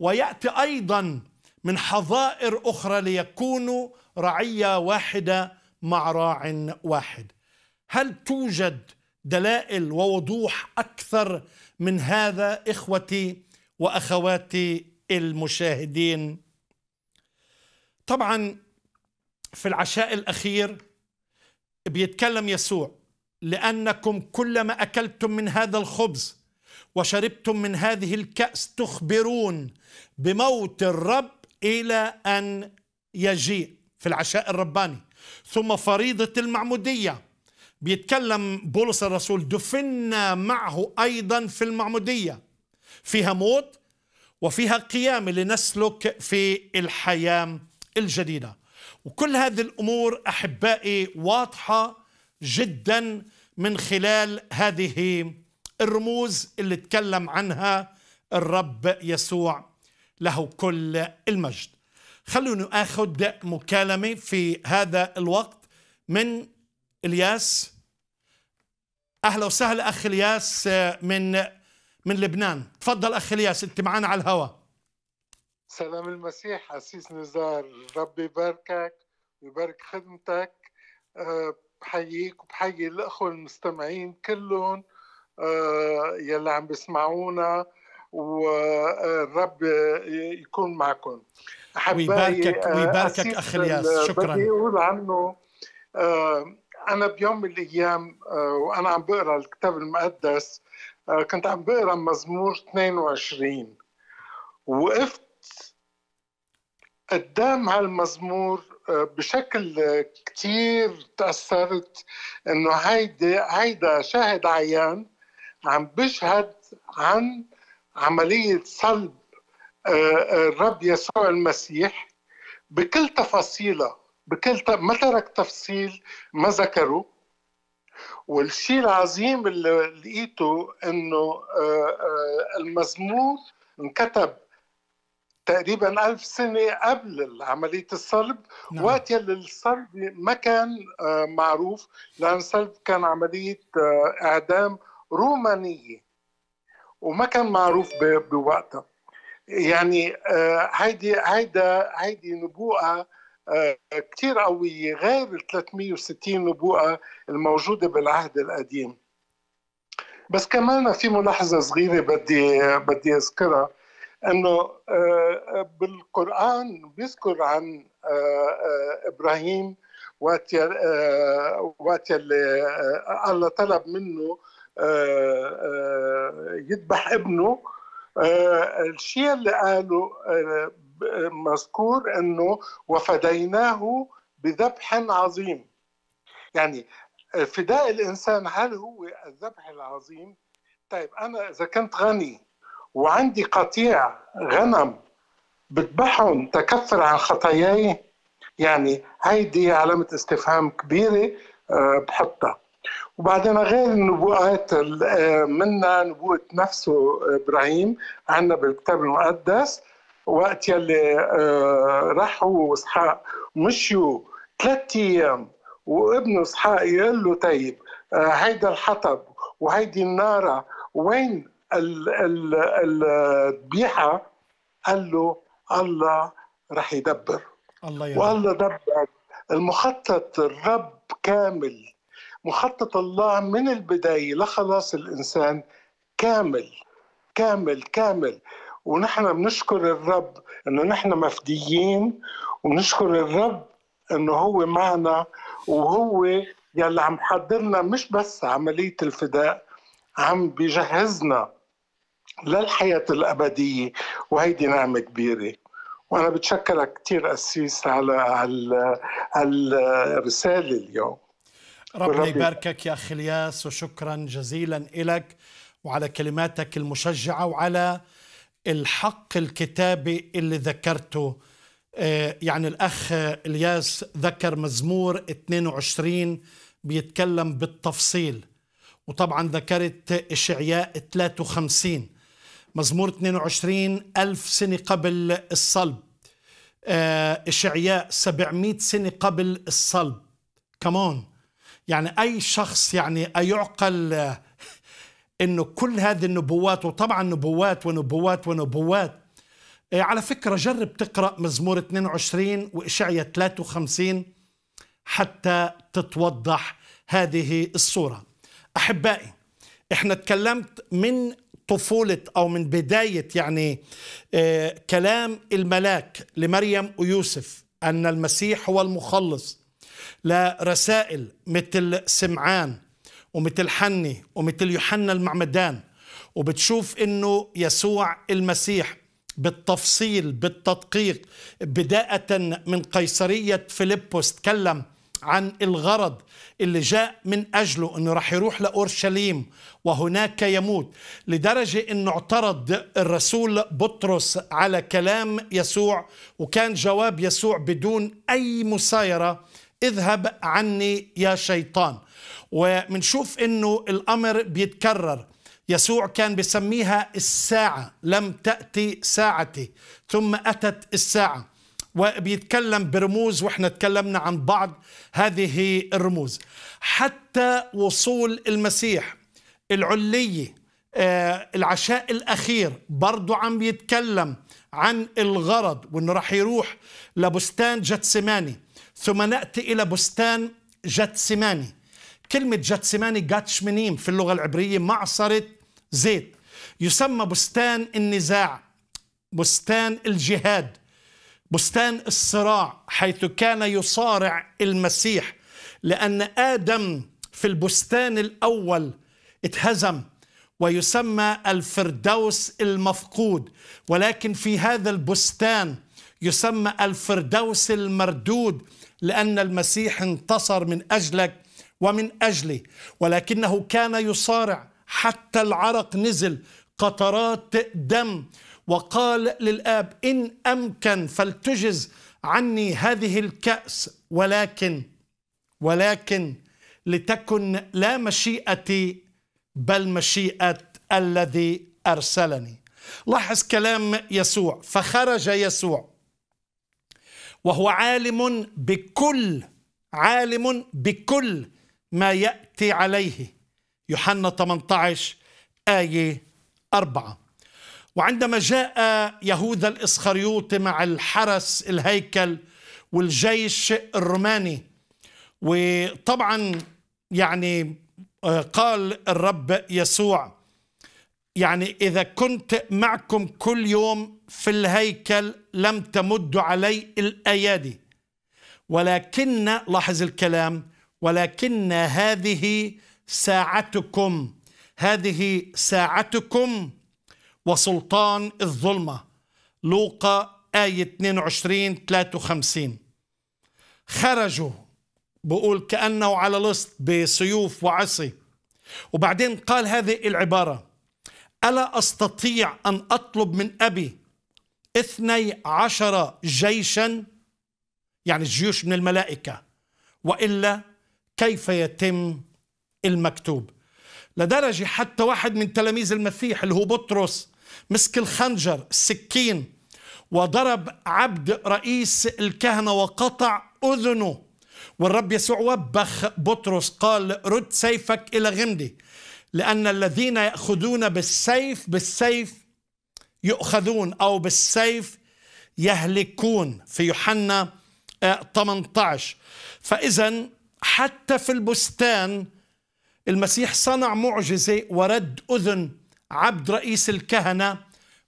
ويأتي أيضا من حظائر أخرى ليكونوا رعية واحدة مع راع واحد. هل توجد دلائل ووضوح أكثر من هذا إخوتي وأخواتي المشاهدين. طبعا في العشاء الأخير بيتكلم يسوع لأنكم كلما أكلتم من هذا الخبز وشربتم من هذه الكأس تخبرون بموت الرب إلى أن يجيء في العشاء الرباني. ثم فريضة المعمودية بيتكلم بولس الرسول دفنا معه أيضا في المعمودية. فيها موت وفيها قيامه لنسلك في الحياة الجديدة. وكل هذه الأمور أحبائي واضحة جدا من خلال هذه الرموز اللي تكلم عنها الرب يسوع له كل المجد. خلونا أخذ مكالمة في هذا الوقت من إلياس. أهلا وسهلا أخ إلياس آه، من من لبنان. تفضل أخ إلياس أنت معنا على الهواء سلام المسيح عسيس نزار ربي يباركك ويبارك خدمتك. آه، بحييك وبحيي الأخوة المستمعين كلهم آه، يلي عم بيسمعونا والرب يكون معكم. ويباركك ويباركك أخ إلياس شكرا. بدي أقول عنه أنا بيوم من الأيام آه، وأنا عم بقرأ الكتاب المقدس آه، كنت عم بقرأ مزمور 22 وقفت قدام هالمزمور آه، بشكل كتير تأثرت إنه هيدي هيدا شاهد عيان عم بيشهد عن عملية صلب الرب يسوع المسيح بكل تفاصيلها. بكل. ما ترك تفصيل ما ذكره والشيء العظيم اللي لقيته إنه المزمور انكتب تقريبا ألف سنة قبل عملية الصلب نعم. وقت يلي الصلب ما كان آه، معروف لأن الصلب كان عملية آه، إعدام رومانية وما كان معروف بوقتها يعني آه، هيدي هيدا هيدي نبوءة كثير قوية غير ال 360 نبوءة الموجودة بالعهد القديم. بس كمان في ملاحظة صغيرة بدي بدي أذكرها إنه آه، آه، بالقرآن بيذكر عن آه، إبراهيم وقت وقت اللي الله طلب منه يذبح ابنه. الشيء اللي قاله مذكور أنه وفديناه بذبح عظيم. يعني فداء الإنسان هل هو الذبح العظيم؟ طيب أنا إذا كنت غني وعندي قطيع غنم بذبحهم تكفر عن خطاياي يعني هيدي علامة استفهام كبيرة آه، بحطها. وبعدين غير النبوءات آه، منا نبوءة نفسه إبراهيم عندنا بالكتاب المقدس وقت يلي آه، راحوا واسحاق مشيوا ثلاث أيام وابنه اسحاق يقول له طيب هيدا الحطب وهيدي النارة وين الذبيحة؟ قال له الله رح يدبر. الله يدبر. والله دبر. المخطط الرب كامل. مخطط الله من البداية لخلاص الإنسان كامل كامل كامل. ونحن بنشكر الرب إنه نحن مفديين ونشكر الرب إنه هو معنا وهو يلي عم حضرنا مش بس عملية الفداء عم بيجهزنا للحياة الأبدية. وهيدي نعمة كبيرة. وأنا بتشكرك كثير أسيس على على الرسالة اليوم. ربنا يباركك يا أخي الياس وشكرا جزيلا لك وعلى كلماتك المشجعة وعلى الحق الكتابي اللي ذكرته. آه، يعني الأخ إلياس ذكر مزمور 22 بيتكلم بالتفصيل وطبعا ذكرت إشعياء 53 مزمور 22 ألف سنة قبل الصلب. آه، إشعياء 700 سنة قبل الصلب. كمان يعني أي شخص يعني أيعقل إنه كل هذه النبوات وطبعا نبوات ونبوات ونبوات. آه، على فكرة جرب تقرأ مزمور 22 وإشعياء 53 حتى تتوضح هذه الصورة. أحبائي إحنا تكلمت من طفولة أو من بداية يعني آه كلام الملاك لمريم ويوسف أن المسيح هو المخلص لرسائل مثل سمعان ومثل حني ومثل يوحنا المعمدان وبتشوف إنه يسوع المسيح بالتفصيل بالتدقيق بداية من قيصرية فيلبوس تكلم عن الغرض اللي جاء من أجله أنه راح يروح لأورشليم وهناك يموت لدرجة أنه اعترض الرسول بطرس على كلام يسوع وكان جواب يسوع بدون أي مسايرة اذهب عني يا شيطان. ومنشوف أنه الأمر بيتكرر. يسوع كان بسميها الساعة. لم تأتي ساعتي. ثم أتت الساعة. وبيتكلم برموز. وإحنا تكلمنا عن بعض هذه الرموز. حتى وصول المسيح. العلية آه العشاء الأخير. برضو عم بيتكلم عن الغرض. وإنه راح يروح لبستان جتسماني. ثم نأتي إلى بستان جتسماني. كلمة جتسماني جاتشمنيم في اللغة العبرية معصرة زيت. يسمى بستان النزاع بستان الجهاد بستان الصراع حيث كان يصارع المسيح. لأن آدم في البستان الأول اتهزم ويسمى الفردوس المفقود. ولكن في هذا البستان يسمى الفردوس المردود لأن المسيح انتصر من أجلك ومن أجلي ولكنه كان يصارع حتى العرق نزل قطرات دم وقال للآب إن أمكن فلتجز عني هذه الكأس ولكن ولكن لتكن لا مشيئتي بل مشيئة الذي أرسلني. لاحظ كلام يسوع فخرج يسوع وهو عالم بكل عالم بكل ما يأتي عليه. يوحنا 18 آية أربعة. وعندما جاء يهوذا الإسخريوطي مع الحرس الهيكل والجيش الروماني وطبعا يعني آه، قال الرب يسوع يعني إذا كنت معكم كل يوم في الهيكل لم تمدوا علي الأيادي. ولكن لاحظ الكلام ولكن هذه ساعتكم هذه ساعتكم وسلطان الظلمة. لوقا آية 22 53 خرجوا بقول كأنه على لص بسيوف وعصي. وبعدين قال هذه العبارة ألا أستطيع أن أطلب من أبي اثني عشر جيشا يعني الجيوش من الملائكة وإلا كيف يتم المكتوب؟ لدرجة حتى واحد من تلاميذ المسيح اللي هو بطرس مسك الخنجر السكين وضرب عبد رئيس الكهنة وقطع أذنه. والرب يسوع وبخ بطرس قال رد سيفك إلى غمدي لأن الذين يأخذون بالسيف بالسيف يؤخذون أو بالسيف يهلكون. في يوحنا 18 فإذا حتى في البستان. المسيح صنع معجزة ورد أذن. عبد رئيس الكهنة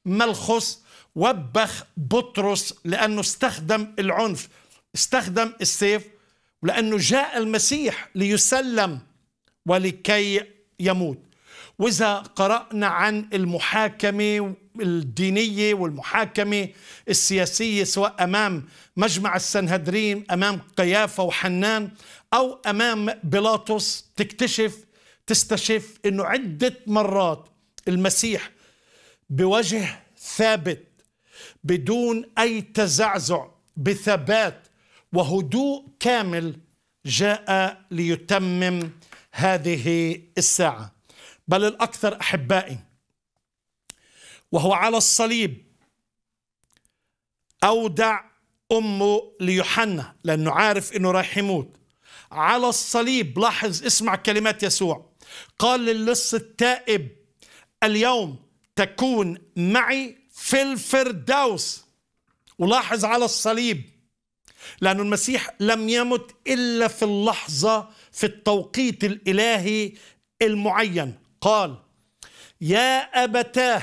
ملخص وبخ بطرس لأنه استخدم العنف استخدم السيف لأنه جاء المسيح ليسلم ولكي يموت. وإذا قرأنا عن المحاكمة الدينية والمحاكمة السياسية سواء أمام مجمع السنهدرين أمام قيافة وحنان أو أمام بيلاطس تكتشف تستشف أنه عدة مرات المسيح بوجه ثابت بدون أي تزعزع بثبات وهدوء كامل جاء ليتمم هذه الساعة. بل الأكثر أحبائي وهو على الصليب. أودع أمه ليوحنا لأنه عارف أنه رايح يموت. على الصليب لاحظ اسمع كلمات يسوع. قال للص التائب اليوم تكون معي في الفردوس. ولاحظ على الصليب لأن المسيح لم يمت إلا في اللحظة في التوقيت الإلهي المعين. قال يا أبتاه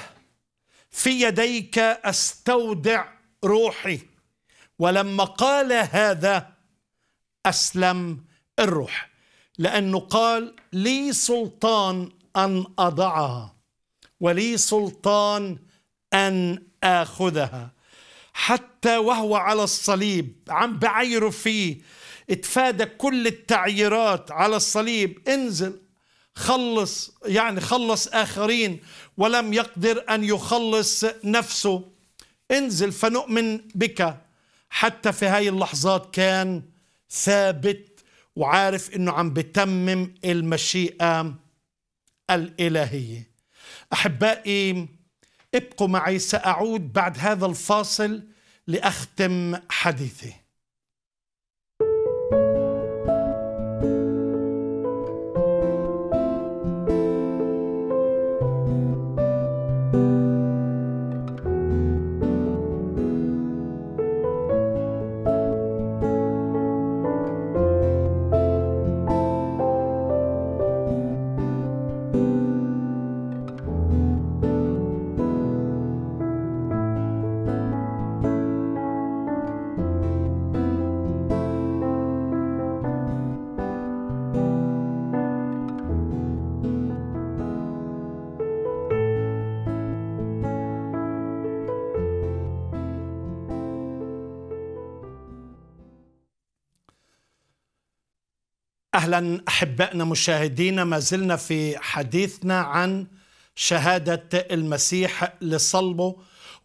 في يديك أستودع روحي. ولما قال هذا أسلم الروح لأنه قال لي سلطان أن أضعها ولي سلطان أن آخذها. حتى وهو على الصليب عم بعيروا فيه اتفادى كل التعييرات على الصليب انزل خلص يعني خلص آخرين ولم يقدر أن يخلص نفسه. انزل فنؤمن بك. حتى في هاي اللحظات كان ثابت وعارف إنه عم بتمم المشيئة الإلهية. أحبائي ابقوا معي سأعود بعد هذا الفاصل لأختم حديثي. أهلا أحبائنا مشاهدينا ما زلنا في حديثنا عن شهادة المسيح لصلبه.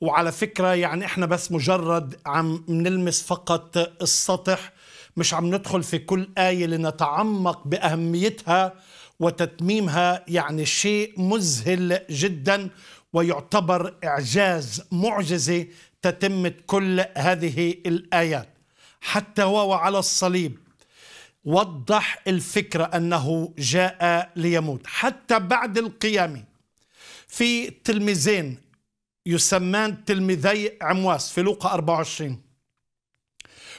وعلى فكرة يعني إحنا بس مجرد عم نلمس فقط السطح مش عم ندخل في كل آية لنتعمق بأهميتها وتتميمها يعني شيء مذهل جدا ويعتبر إعجاز معجزة تتمه كل هذه الآيات. حتى وهو على الصليب وضح الفكرة أنه جاء ليموت. حتى بعد القيامه في تلميذين يسمان تلميذي عمواس في لوقا 24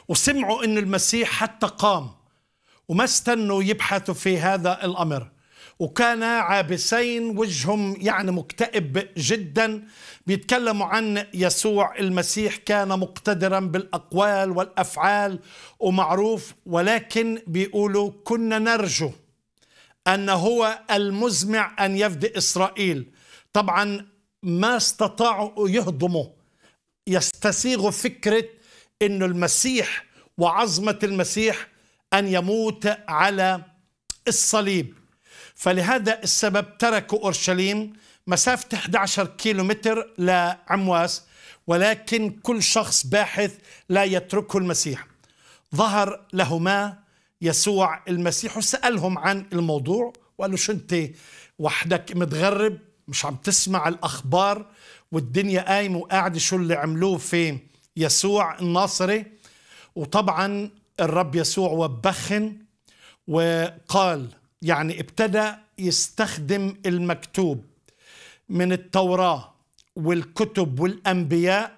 وسمعوا إن المسيح حتى قام وما استنوا يبحثوا في هذا الأمر. وكان عابسين وجههم يعني مكتئب جدا بيتكلموا عن يسوع المسيح كان مقتدرا بالأقوال والأفعال ومعروف ولكن بيقولوا كنا نرجو أن هو المزمع أن يفدي إسرائيل. طبعا ما استطاعوا يهضموا يستسيغوا فكرة إنه المسيح وعظمة المسيح أن يموت على الصليب. فلهذا السبب تركوا أورشليم مسافة 11 كيلومتر لعمواس ولكن كل شخص باحث لا يتركه المسيح. ظهر لهما يسوع المسيح وسألهم عن الموضوع وقال له شو أنت وحدك متغرب مش عم تسمع الأخبار والدنيا قايمة وقاعدة شو اللي عملوه في يسوع الناصري. وطبعا الرب يسوع وبخن وقال يعني ابتدى يستخدم المكتوب من التوراة والكتب والأنبياء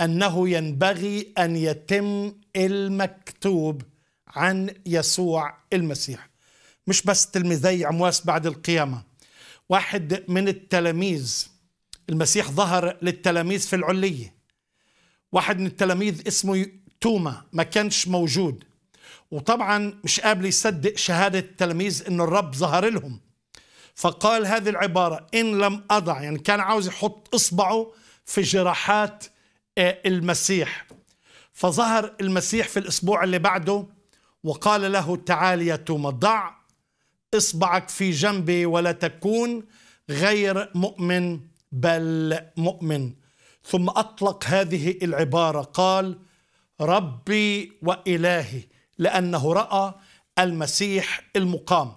أنه ينبغي أن يتم المكتوب عن يسوع المسيح. مش بس تلميذي عمواس بعد القيامة. واحد من التلاميذ المسيح ظهر للتلاميذ في العلية. واحد من التلاميذ اسمه توما ما كانش موجود. وطبعا مش قابل يصدق شهادة التلاميذ انه الرب ظهر لهم. فقال هذه العبارة إن لم أضع يعني كان عاوز يحط إصبعه في جراحات المسيح. فظهر المسيح في الأسبوع اللي بعده وقال له تعال يا توما ضع إصبعك في جنبي ولا تكون غير مؤمن بل مؤمن. ثم أطلق هذه العبارة قال ربي وإلهي. لأنه رأى المسيح المقام.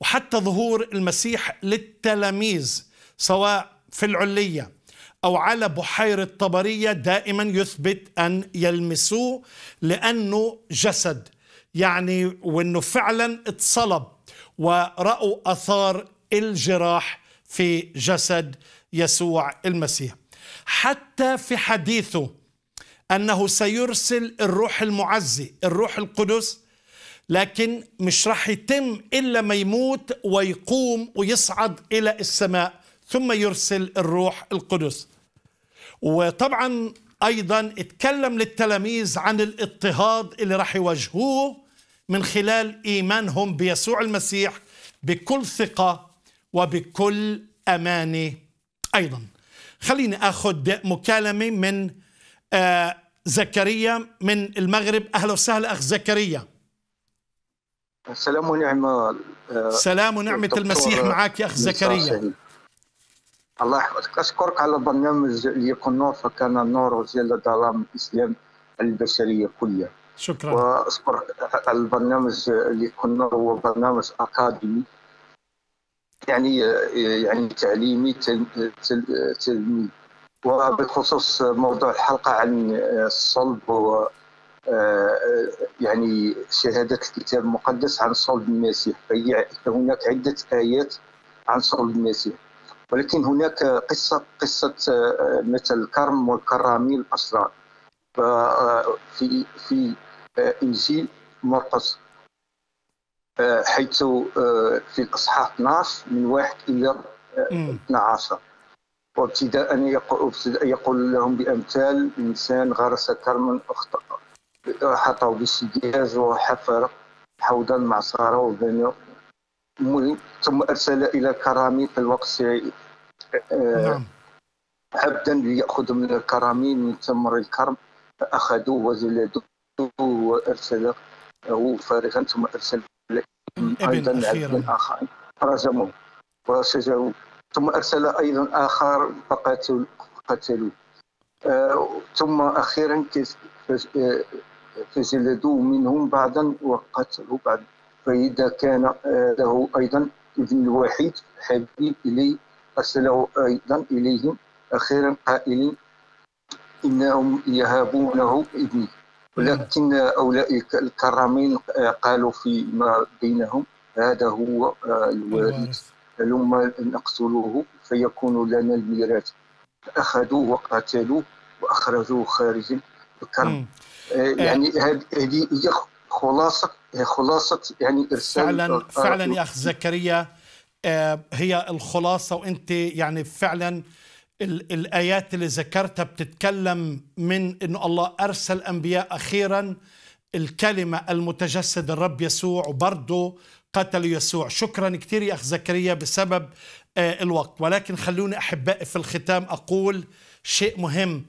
وحتى ظهور المسيح للتلاميذ سواء في العلية أو على بحيرة طبرية دائما يثبت أن يلمسوه لأنه جسد يعني وأنه فعلا اتصلب ورأوا أثار الجراح في جسد يسوع المسيح. حتى في حديثه أنه سيرسل الروح المعزي الروح القدس لكن مش راح يتم إلا ما يموت ويقوم ويصعد إلى السماء ثم يرسل الروح القدس. وطبعا أيضا اتكلم للتلاميذ عن الاضطهاد اللي راح يواجهوه من خلال إيمانهم بيسوع المسيح بكل ثقة وبكل أمانة أيضا. خليني آخذ مكالمة من آه زكريا من المغرب. أهلا وسهلا أخ زكريا. سلام ونعمة آه سلام ونعمة المسيح معك يا أخ زكريا. الله يحفظك. أشكرك على برنامج يكون نور فكان نور وزيل ظلام الإسلام البشرية كلها. شكرا. وأشكرك على البرنامج اللي يكون نور هو برنامج أكاديمي. يعني يعني تعليمي تلميذ وبخصوص موضوع الحلقة عن الصلب و يعني شهادة الكتاب المقدس عن صلب المسيح فهي هناك عدة آيات عن صلب المسيح. ولكن هناك قصة قصة مثل الكرم والكرامين الأسرار في في إنجيل مرقس حيث في الإصحاح 12 من واحد إلى 12 وابتداء يقول, لهم بأمثال إنسان غرس كرما أخطأ حطه بالسجاج وحفر حوضا معصرة وبنى ثم أرسل إلى كرامي في الوقت نعم. عبدا ليأخذ من الكرامين من ثمر الكرم فأخذوه وجلدوه وأرسله فارغا ثم أرسل ابن أخيرا. آخرين فرجموه وشجعوا ثم أرسل أيضا آخر فقتلوا آه ثم أخيرا آه، فجلدوا منهم بعضا وقتلوا بعض فإذا كان آه، له أيضا ابن الوحيد حبيب إليه أرسله أيضا إليهم. أخيرا قائلين إنهم يهابونه ابني ولكن أولئك الكرامين قالوا فيما بينهم هذا هو آه، الوارث. هلما نقتلوه فيكون لنا الميراث. أخذوه وقتلوه وأخرجوه خارج الكرم. آه، يعني هذه هي خلاصة خلاصة يعني إرسال فعلا فعلا يا أخ زكريا آه، هي الخلاصة وأنت يعني فعلا الآيات اللي ذكرتها بتتكلم من أنه الله أرسل أنبياء أخيرا. الكلمة المتجسد الرب يسوع وبرضه قتلوا يسوع. شكرا كثير يا أخ زكريا بسبب آه، الوقت. ولكن خلوني أحبائي في الختام أقول شيء مهم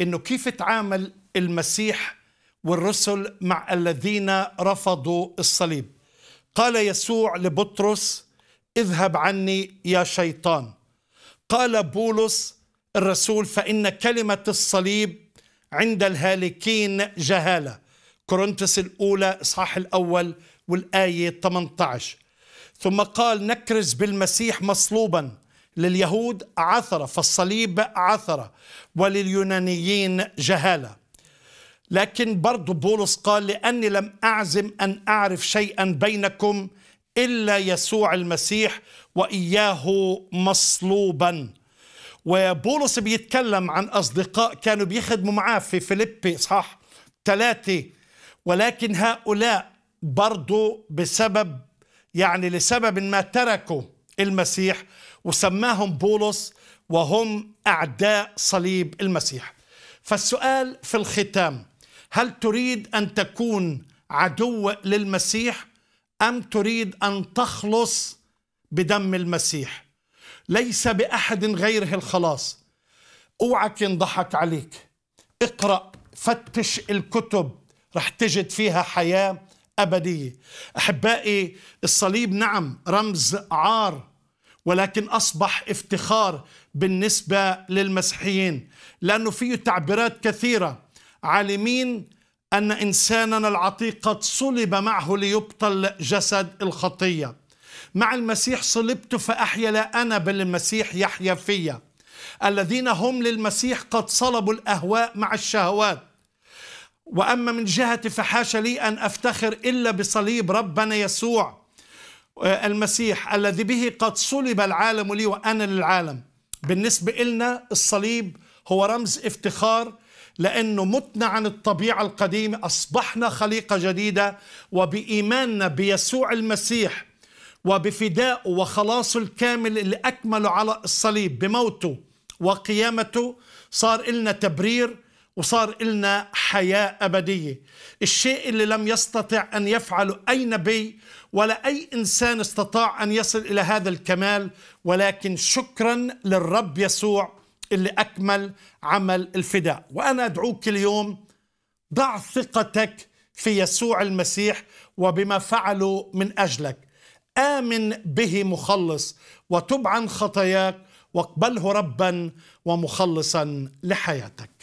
أنه كيف تعامل المسيح والرسل مع الذين رفضوا الصليب؟ قال يسوع لبطرس اذهب عني يا شيطان. قال بولس الرسول فإن كلمة الصليب عند الهالكين جهالة. كورنثوس الأولى إصحاح الأول والآية 18 ثم قال نكرز بالمسيح مصلوبا. لليهود عثرة فالصليب عثرة. ولليونانيين جهالة. لكن برضو بولس قال لأني لم أعزم أن أعرف شيئا بينكم إلا يسوع المسيح وإياه مصلوبا. وبولس بيتكلم عن أصدقاء كانوا بيخدموا معاه في فيليبي صح؟ ثلاثة. ولكن هؤلاء برضو بسبب يعني لسبب ما تركوا المسيح وسماهم بولس وهم أعداء صليب المسيح. فالسؤال في الختام هل تريد أن تكون عدو للمسيح أم تريد أن تخلص بدم المسيح؟ ليس بأحد غيره الخلاص. اوعك ينضحك عليك. اقرأ فتش الكتب رح تجد فيها حياة. أبدية. أحبائي الصليب نعم رمز عار ولكن أصبح افتخار بالنسبة للمسيحيين لأنه فيه تعبيرات كثيرة. عالمين أن إنساننا العتيق قد صلب معه ليبطل جسد الخطية. مع المسيح صلبت فأحيا لا أنا بل المسيح يحيا فيا. الذين هم للمسيح قد صلبوا الأهواء مع الشهوات. وأما من جهتي فحاش لي أن أفتخر إلا بصليب ربنا يسوع آه، المسيح الذي به قد صلب العالم لي وأنا للعالم. بالنسبة إلنا الصليب هو رمز افتخار لأنه متنا عن الطبيعة القديمة أصبحنا خليقة جديدة وبإيماننا بيسوع المسيح وبفدائه وخلاصه الكامل اللي أكمله على الصليب بموته وقيامته صار إلنا تبرير وصار إلنا حياة أبدية. الشيء اللي لم يستطع أن يفعله أي نبي ولا أي إنسان استطاع أن يصل إلى هذا الكمال ولكن شكرا للرب يسوع اللي أكمل عمل الفداء. وأنا أدعوك اليوم ضع ثقتك في يسوع المسيح وبما فعله من أجلك. آمن به مخلص وتب عن خطاياك واقبله ربا ومخلصا لحياتك.